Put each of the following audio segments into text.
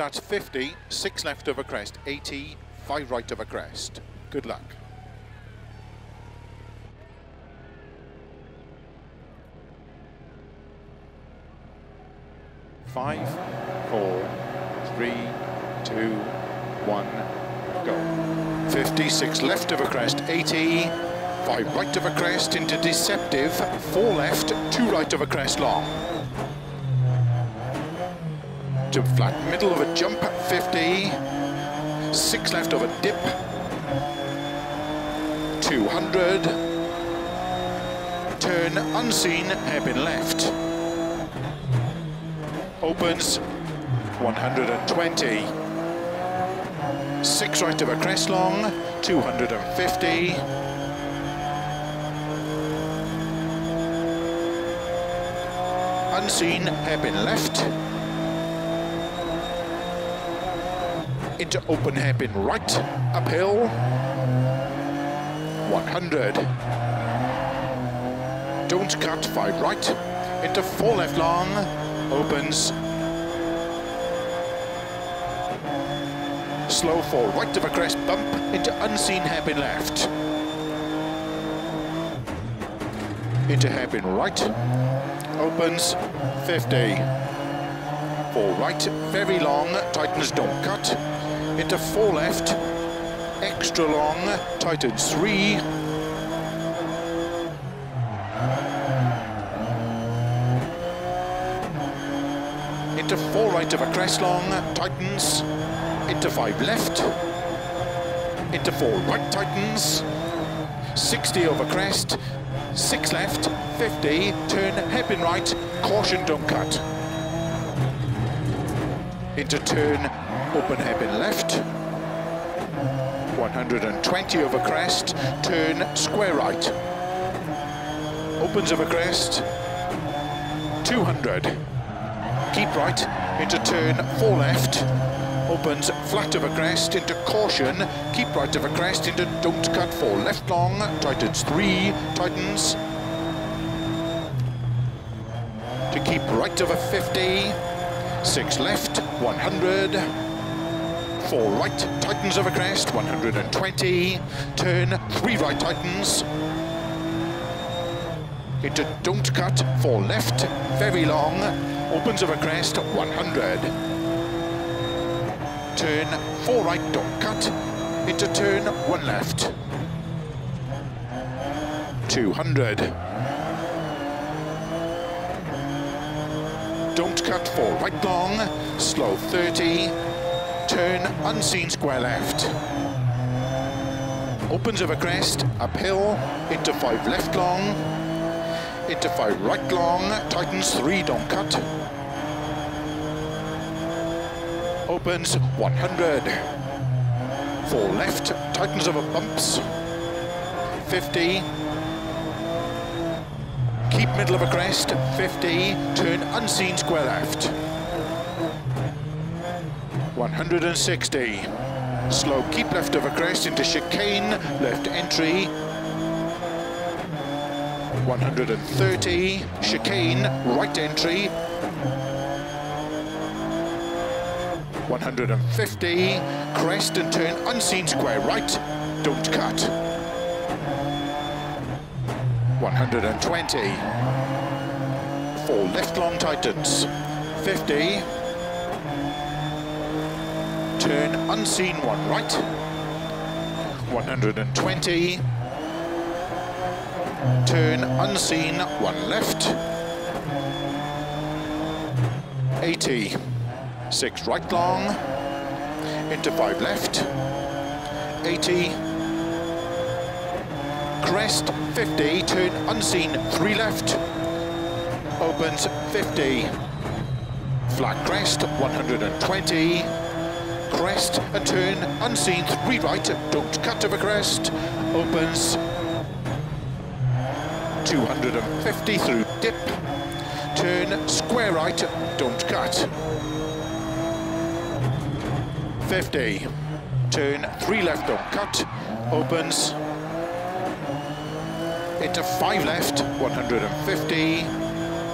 Starts 50, 6 left of a crest, 80, 5 right of a crest. Good luck. Five, four, three, two, one, go. 56 left of a crest, 80, 5 right of a crest into deceptive, 4 left, 2 right of a crest long. To flat middle of a jump, at 50, 6 left of a dip, 200, turn unseen, hairpin left opens 120. Six right of a crest long, 250. Unseen, hairpin left. Into open hairpin right, uphill. 100. Don't cut, five right. Into four left long, opens. Slow fall, right of a crest bump into unseen hairpin left. Into hairpin right, opens 50. Four right, very long, tightens don't cut. Into four left, extra long, tightens three, into four right of a crest long, tightens, into five left, into four right tightens, 60 over crest, six left, 50, turn hairpin right, caution don't cut. Into turn, open hairpin left, 120 over crest, turn square right, opens over crest, 200, keep right, into turn, four left, opens flat of a crest, into caution, keep right of a crest, into don't cut, four. Left long, tightens three, tightens, to keep right of a 50, six left, 100, four right, tightens a crest, 120, turn, three right tightens, into don't cut, four left, very long, opens a crest, 100. Turn, four right, don't cut, into turn, one left. 200. Don't cut, four right long, slow 30, turn, unseen square left. Opens of a crest, uphill, into five left long, into five right long, tightens three, don't cut. Opens 100. Four left, tightens over bumps. 50. Keep middle of a crest, 50. Turn unseen square left. 160. Slow, keep left of a crest into chicane, left entry, 130, chicane, right entry, 150, crest and turn, unseen square right, don't cut. 120, four left long tightens, 50, turn unseen one right, 120, turn unseen, one left, 80, six right long, into five left, 80, crest, 50, turn unseen, three left, opens 50, flat crest, 120, crest and turn unseen, three right, don't cut of a crest, opens 250 through dip, turn square right, don't cut. 50, turn three left, don't cut, opens into five left, 150,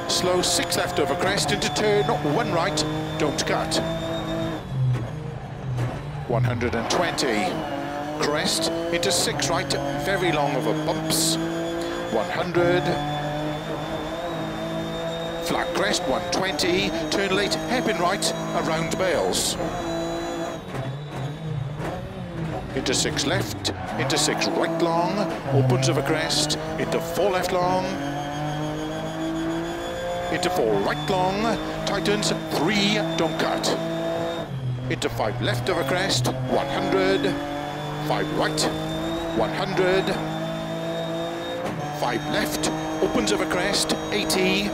slow six left over crest into turn, one right, don't cut. 120. Crest into six right, very long over bumps. 100. Flat crest, 120. Turn late, hairpin right, around Bales. Into six left, into six right long, opens of a crest, into four left long, into four right long, tightens, three, don't cut. Into five left of a crest, 100, five right, 100, five left, opens of a crest, 80,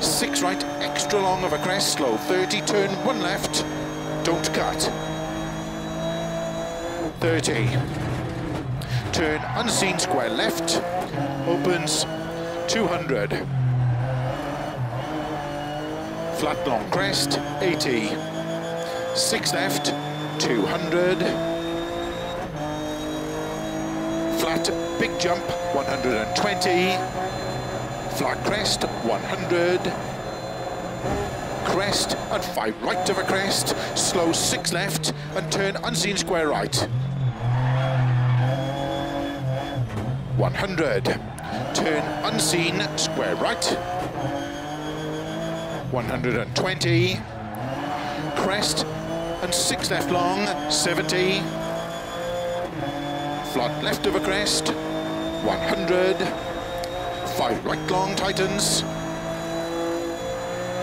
six right, extra long of a crest, slow, 30, turn one left, don't cut. 30. Turn unseen square left, opens 200. Flat long crest, 80. Six left, 200. Flat big jump, 120. Flat crest, 100. Crest and five right of a crest. Slow six left and turn unseen square right. 100. Turn unseen, square right. 120. Crest and six left long, 70. Flat left of a crest, 100. Five right long tightens.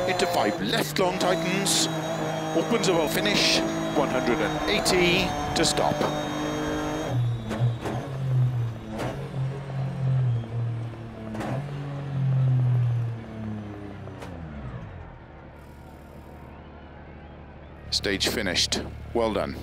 Into five left long tightens. Opens a well finish, 180 to stop. Stage finished. Well done.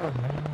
Oh,